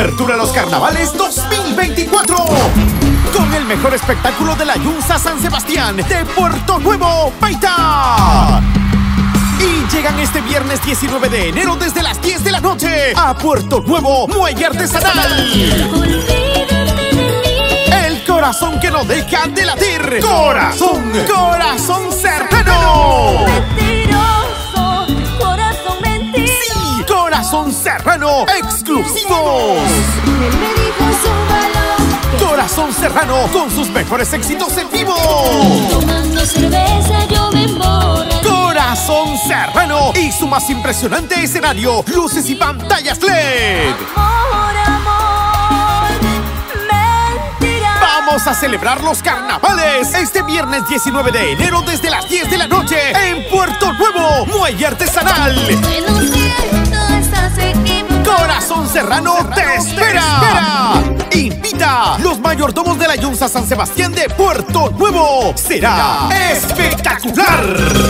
Apertura los carnavales 2024. Con el mejor espectáculo de la Yunza San Sebastián de Puerto Nuevo, Baita. Y llegan este viernes 19 de enero desde las 10 de la noche a Puerto Nuevo, Muelle Artesanal. El corazón que no deja de latir. Corazón, corazón corazón serrano exclusivos. Corazón Serrano con sus mejores éxitos en vivo. Tomando cerveza yo me. Corazón Serrano y su más impresionante escenario, luces y pantallas LED. Vamos a celebrar los carnavales este viernes 19 de enero desde las 10 de la noche en Puerto Nuevo, Muelle Artesanal. Corazón Serrano te espera. Invita los mayordomos de la Yunza San Sebastián de Puerto Nuevo. Será espectacular.